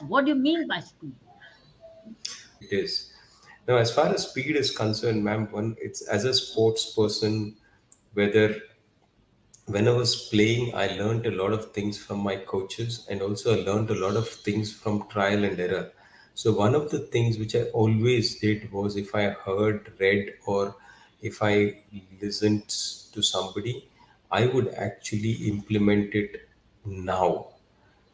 What do you mean by speed? It is. Now, as far as speed is concerned, ma'am, one, it's as a sports person, whether when I was playing, I learned a lot of things from my coaches and also I learned a lot of things from trial and error. So, one of the things which I always did was if I heard, read, or if I listened to somebody, I would actually implement it now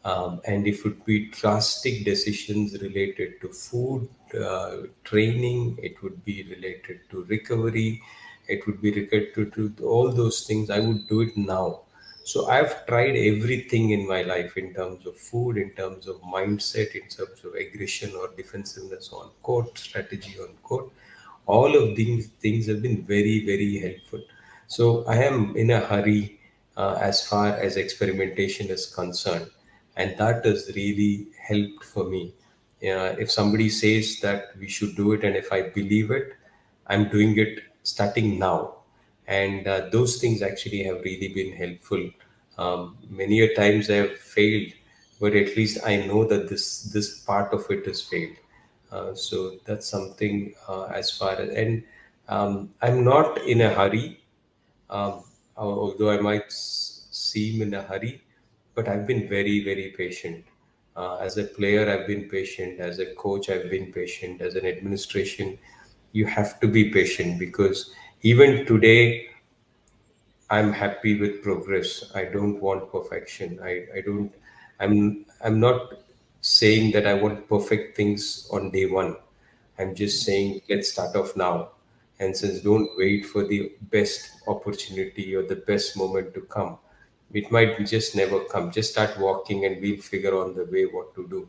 um, and if it be drastic decisions related to food uh, training it would be related to recovery it would be related to, to all those things i would do it now. So i've tried everything in my life in terms of food in terms of mindset in terms of aggression or defensiveness on court strategy on court. All of these things have been very very helpful. So i am in a hurry uh, as far as experimentation is concerned and that has really helped for me. Uh, if somebody says that we should do it and if i believe it i'm doing it starting now. And uh, those things actually have really been helpful. Um, many a times i have failed but at least i know that this this part of it has failed. Uh, so that's something uh, as far as and um, i'm not in a hurry. Um, although I might s- seem in a hurry, but I've been very, very patient. Uh, as a player, I've been patient. As a coach, I've been patient. As an administration, you have to be patient because even today, I'm happy with progress. I don't want perfection. I, I don't I'm I'm not saying that I want perfect things on day one. I'm just saying let's start off now. And since don't wait for the best opportunity or the best moment to come. It might just never come. Just start walking and we'll figure on the way what to do.